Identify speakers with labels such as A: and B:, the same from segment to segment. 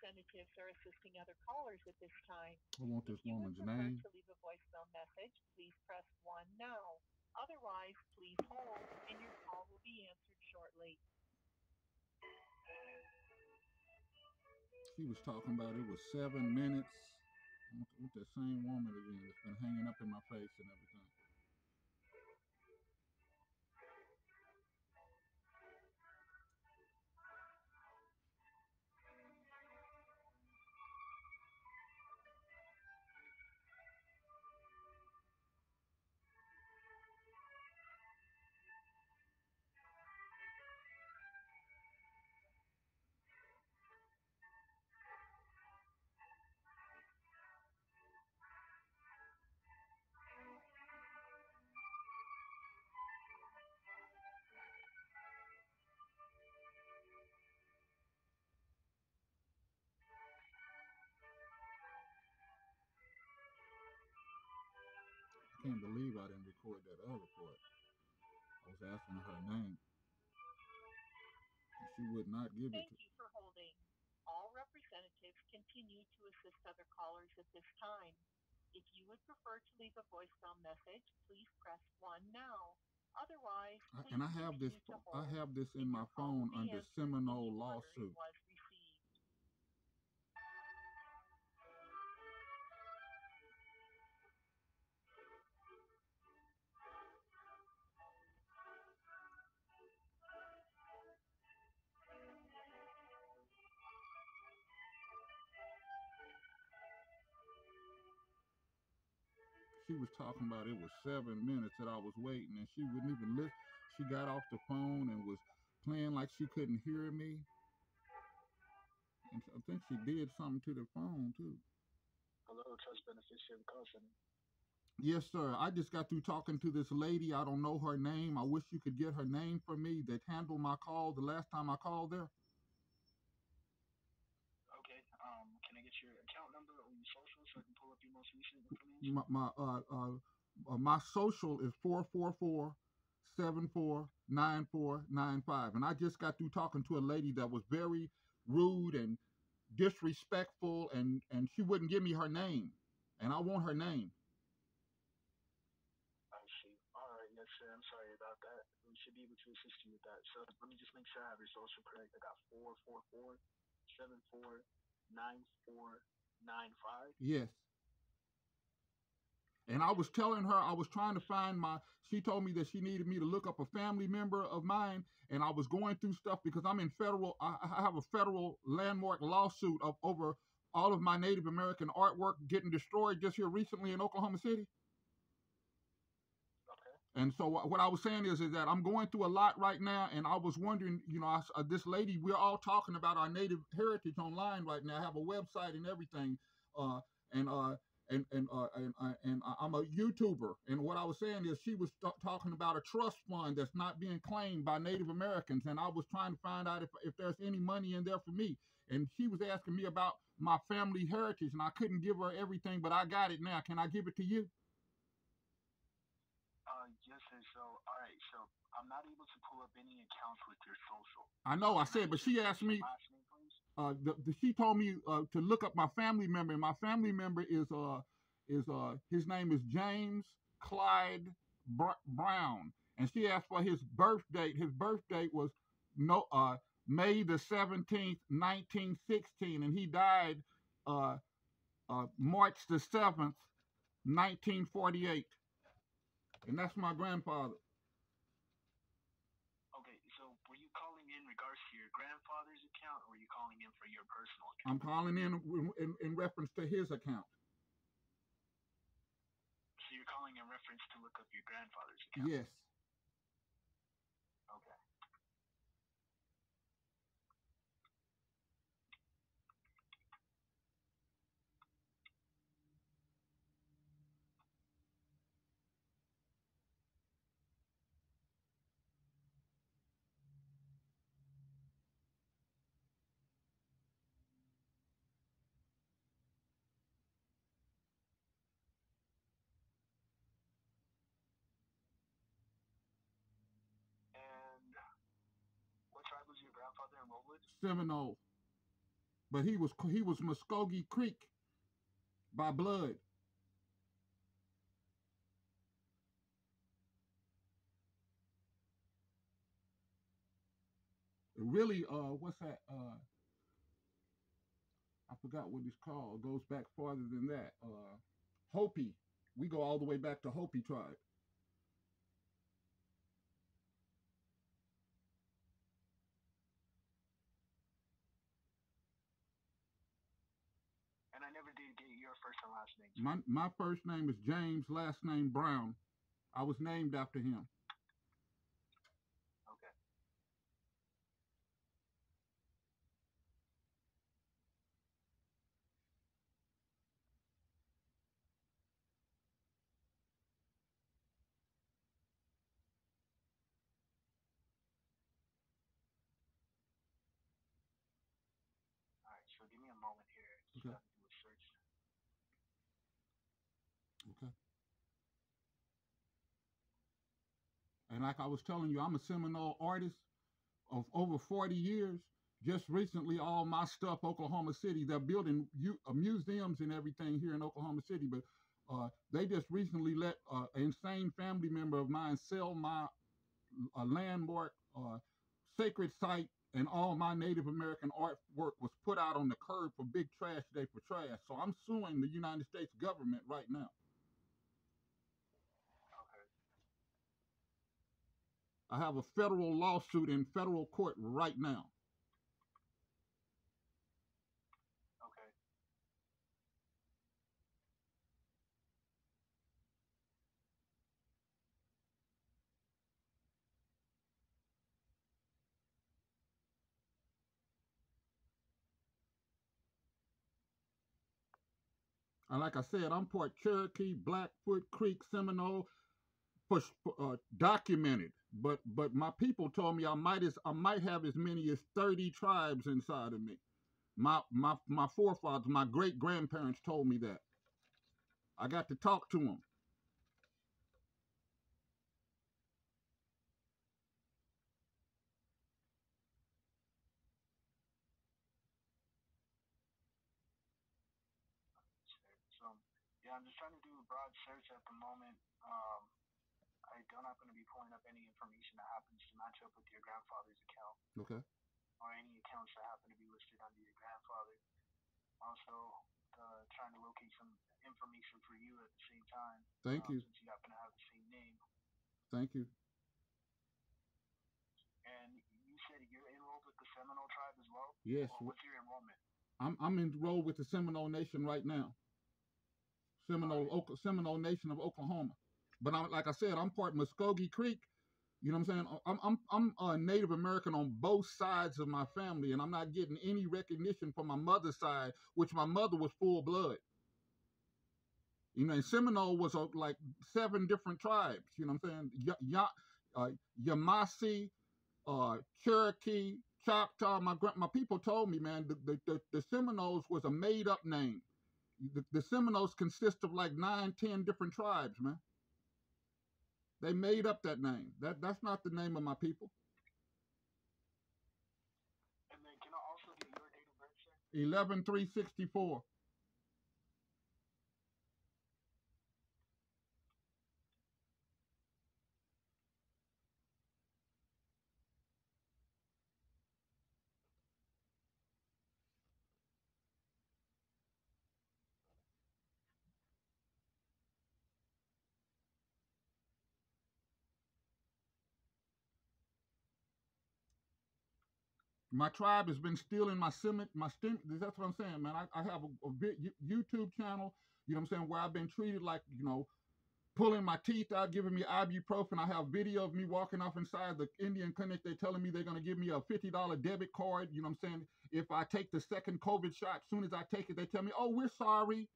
A: representatives are assisting other callers at this time.
B: I want this
A: If you would
B: woman's name.
A: to leave a voicemail message, please press 1 now. Otherwise, please hold and your call will be answered shortly.
B: She was talking about it was seven minutes. with want, I want that same woman again that's been hanging up in my face and everything. Can't believe I didn't record that other part. I was asking her name. And she would not give it
A: Thank
B: to
A: you for holding. All representatives continue to assist other callers at this time. If you would prefer to leave a voicemail message, please press 1 now. Otherwise,
B: I, and I have this I have this in my phone under Seminole lawsuit.
A: was
B: She was talking about it was seven minutes that I was waiting and she wouldn't even listen. She got off the phone and was playing like she couldn't hear me. And I think she did something to the phone too.
C: Hello, Trust Beneficiary Center.
B: Yes, sir. I just got through talking to this lady. I don't know her name. I wish you could get her name for me that handled my call the last time I called there.
C: Okay, um, can I get your account number or your social so I can pull up your most recent information?
B: My my uh, uh, uh my social is four four four seven four nine four nine five, and I just got through talking to a lady that was very rude and disrespectful, and and she wouldn't give me her name, and I want her name.
C: I see. All right, yes, sir. I'm sorry about that. We should be able to assist you with that. So let me just make sure I have your social correct. I got four four four seven four nine four nine five.
B: Yes. And I was telling her I was trying to find my. She told me that she needed me to look up a family member of mine, and I was going through stuff because I'm in federal. I I have a federal landmark lawsuit of over all of my Native American artwork getting destroyed just here recently in Oklahoma City.
C: Okay.
B: And so what I was saying is, is that I'm going through a lot right now, and I was wondering, you know, I, uh, this lady, we're all talking about our native heritage online right now. I have a website and everything, uh, and uh, and and uh, and, uh, and I- I'm a YouTuber. And what I was saying is, she was t- talking about a trust fund that's not being claimed by Native Americans, and I was trying to find out if if there's any money in there for me. And she was asking me about my family heritage, and I couldn't give her everything, but I got it now. Can I give it to you?
C: Uh, yes, sir. So, all right. So I'm not able to pull up any accounts with your social.
B: I know I said, but she asked me. Uh, the, the, she told me uh, to look up my family member. And my family member is uh is uh his name is James Clyde Br- Brown, and she asked for his birth date. His birth date was no uh May the seventeenth, nineteen sixteen, and he died uh uh March the seventh, nineteen forty eight, and that's my grandfather.
C: Okay. So were you calling in regards to your grandfather's account, or were you calling in for your personal account?
B: I'm calling in in, in reference to his account.
C: So you're calling in reference to look up your grandfather's account.
B: Yes. Seminole. but he was he was Muskogee Creek by blood. Really, uh, what's that? Uh, I forgot what it's called. It goes back farther than that. Uh, Hopi. We go all the way back to Hopi tribe.
C: And I never did get your first and last name.
B: My my first name is James, last name Brown. I was named after him.
C: Okay. All right. So give me a moment here. Just
B: Okay.
C: gotta do a search.
B: Okay. And like I was telling you, I'm a Seminole artist of over 40 years. Just recently, all my stuff, Oklahoma City, they're building uh, museums and everything here in Oklahoma City. But uh, they just recently let uh, an insane family member of mine sell my uh, landmark sacred site and all my Native American artwork was put out on the curb for big trash day for trash. So I'm suing the United States government right now. I have a federal lawsuit in federal court right now.
C: Okay.
B: And like I said, I'm part Cherokee, Blackfoot, Creek, Seminole, for, uh, documented. But but my people told me I might as I might have as many as 30 tribes inside of me. My my my forefathers, my great grandparents told me that. I got to talk to them.
C: Sure. So yeah, I'm just trying to do a broad search at the moment. Um, I don't happen to be pulling up any information that happens to match up with your grandfather's account
B: Okay.
C: or any accounts that happen to be listed under your grandfather. Also, uh, trying to locate some information for you at the same time.
B: Thank
C: um,
B: you.
C: Since you happen to have the same name.
B: Thank you.
C: And you said you're enrolled with the Seminole tribe as well?
B: Yes.
C: Or what's your enrollment?
B: I'm I'm enrolled with the Seminole Nation right now. Seminole Oka- Seminole Nation of Oklahoma. But I'm like I said, I'm part Muskogee Creek. You know what I'm saying? I'm I'm I'm a Native American on both sides of my family, and I'm not getting any recognition from my mother's side, which my mother was full blood. You know, and Seminole was uh, like seven different tribes. You know what I'm saying? Ya, ya, uh, Yamasee, uh, Cherokee, Choctaw. My my people told me, man, the, the, the, the Seminoles was a made up name. The, the Seminoles consist of like nine, ten different tribes, man. They made up that name. That that's not the name of my people.
C: And then can I also get your date of birth, sir?
B: Eleven three sixty four. My tribe has been stealing my sim my stim. That's what I'm saying, man. I, I have a, a YouTube channel. You know what I'm saying? Where I've been treated like you know, pulling my teeth out, giving me ibuprofen. I have video of me walking off inside the Indian clinic. They're telling me they're gonna give me a fifty dollar debit card. You know what I'm saying? If I take the second COVID shot, soon as I take it, they tell me, "Oh, we're sorry."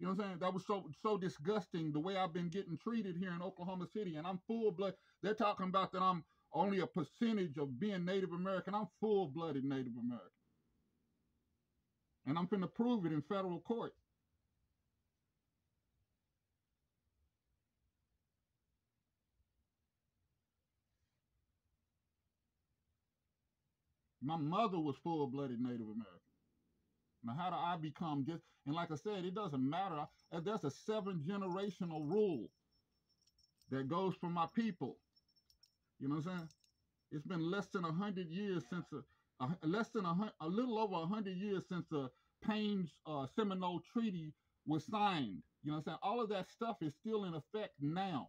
B: You know what I'm saying? That was so so disgusting the way I've been getting treated here in Oklahoma City, and I'm full blood. They're talking about that I'm only a percentage of being Native American. I'm full blooded Native American, and I'm finna prove it in federal court. My mother was full blooded Native American. Now, how do I become just? And like I said, it doesn't matter. There's a seven generational rule that goes for my people. You know what I'm saying? It's been less than a hundred years since a, a less than a, a little over a hundred years since the Payne's uh, Seminole Treaty was signed. You know what I'm saying? All of that stuff is still in effect now.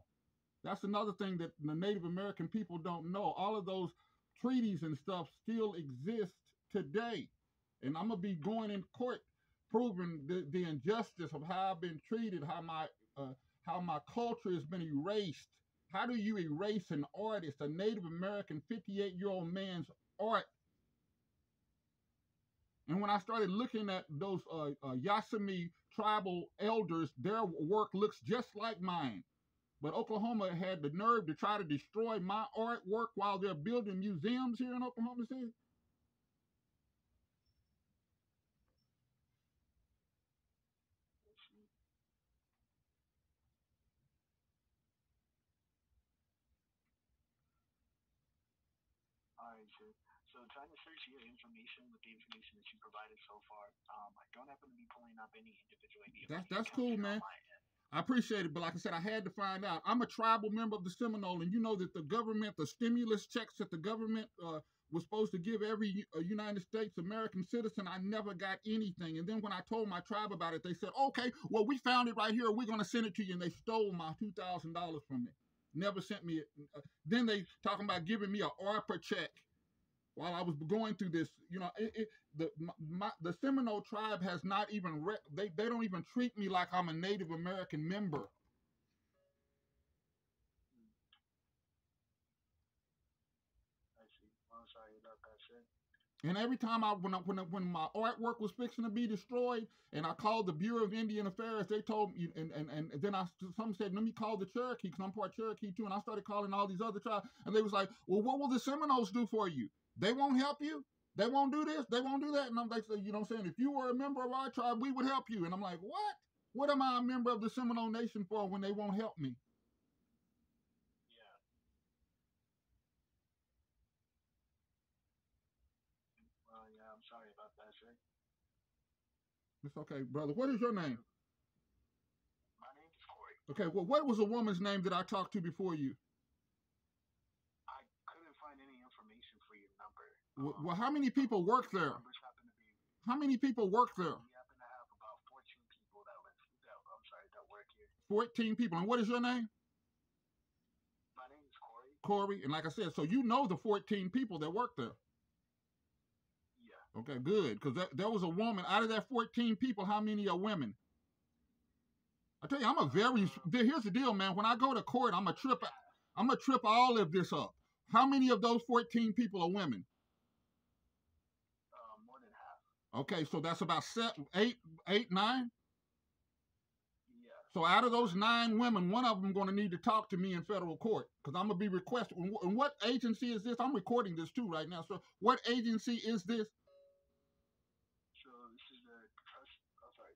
B: That's another thing that the Native American people don't know. All of those treaties and stuff still exist today. And I'm gonna be going in court proving the, the injustice of how I've been treated, how my uh, how my culture has been erased. How do you erase an artist, a Native American 58 year old man's art? And when I started looking at those uh, uh, tribal elders, their work looks just like mine. But Oklahoma had the nerve to try to destroy my artwork while they're building museums here in Oklahoma City.
C: Let's see. Alright, so, so trying to search your information with the information that you provided so far, um, I don't happen to be pulling up any individual ID.
B: That's that's cool, man. I appreciate it, but like I said, I had to find out. I'm a tribal member of the Seminole, and you know that the government, the stimulus checks that the government uh, was supposed to give every uh, United States American citizen, I never got anything. And then when I told my tribe about it, they said, "Okay, well, we found it right here. We're going to send it to you." And they stole my two thousand dollars from me. Never sent me it. Uh, then they talking about giving me a ARPA check while I was going through this. You know, it, it, the my, the Seminole tribe has not even re- they they don't even treat me like I'm a Native American member.
C: I see. I'm sorry about that, sir.
B: And every time I when I, when I, when my artwork was fixing to be destroyed, and I called the Bureau of Indian Affairs, they told me, and and, and then I some said, let me call the Cherokee because I'm part Cherokee too, and I started calling all these other tribes, and they was like, well, what will the Seminoles do for you? They won't help you. They won't do this. They won't do that. And I'm like, you know what I'm saying? If you were a member of our tribe, we would help you. And I'm like, what? What am I a member of the Seminole Nation for when they won't help me?
C: Yeah. Well, yeah, I'm sorry about that, sir.
B: It's okay, brother. What is your name?
C: My name is Corey.
B: Okay, well, what was a woman's name that I talked to before you?
C: I couldn't find any information for your number.
B: Well,
C: Um,
B: well how many people work there?
C: Numbers happen to be.
B: How many people work there?
C: We happen to have about 14 people that live. That, I'm sorry, that work here.
B: 14 people. And what is your name?
C: My name is Corey.
B: Corey. And like I said, so you know the 14 people that work there.
C: Yeah.
B: Okay, good. Because there, there was a woman out of that 14 people. How many are women? I tell you, I'm a very. Here's the deal, man. When I go to court, I'm a trip. I'm gonna trip all of this up. How many of those 14 people are women?
C: Uh, more than half.
B: Okay, so that's about seven, eight, eight, nine.
C: Yeah.
B: So out of those nine women, one of them going to need to talk to me in federal court because I'm gonna be requested. And what agency is this? I'm recording this too right now. So what agency is this?
C: So this is the trust. Oh, sorry.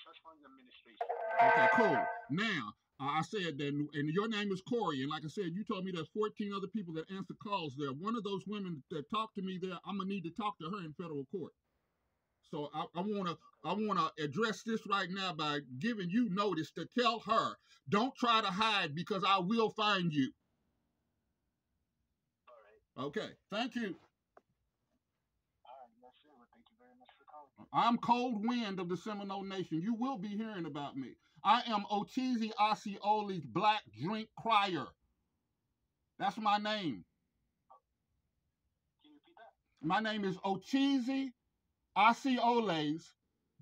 C: Trust fund administration.
B: Okay, cool. Now, uh, I said that, and your name is Corey, and like I said, you told me there's 14 other people that answer calls there. One of those women that talked to me there, I'm gonna need to talk to her in federal court. So I, I wanna, I wanna address this right now by giving you notice to tell her, don't try to hide because I will find you.
C: All right.
B: Okay, thank you.
C: All right. Yes, sir. Well, thank you very much for calling.
B: I'm Cold Wind of the Seminole Nation. You will be hearing about me. I am Ocese Osceola's Black Drink Crier. That's my name.
C: Can you repeat that?
B: My name is Ocese Osceola's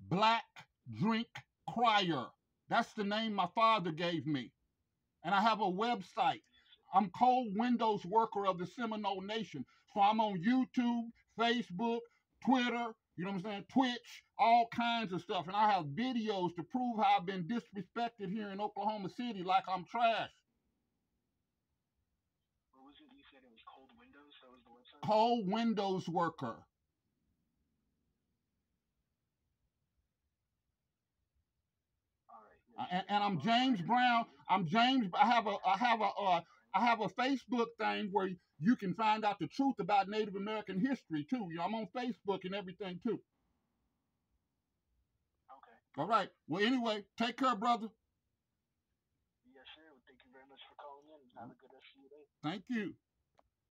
B: Black Drink Crier. That's the name my father gave me. And I have a website. I'm Cold Windows Worker of the Seminole Nation. So I'm on YouTube, Facebook, Twitter, you know what I'm saying, Twitch, all kinds of stuff. And I have videos to prove how I've been disrespected here in Oklahoma City like I'm trash.
C: What was it? You said it was Cold Windows. That was the website.
B: Cold Windows Worker.
C: All right.
B: Uh,
C: yes,
B: and, and I'm James Brown. I'm James. I have a I have a uh, I have a Facebook thing where you can find out the truth about Native American history too. You know, I'm on Facebook and everything too. Okay. All right. Well, anyway, take care, brother.
C: Yes, sir. Well, thank you very much for calling in. Have a good rest of your day.
B: Thank you.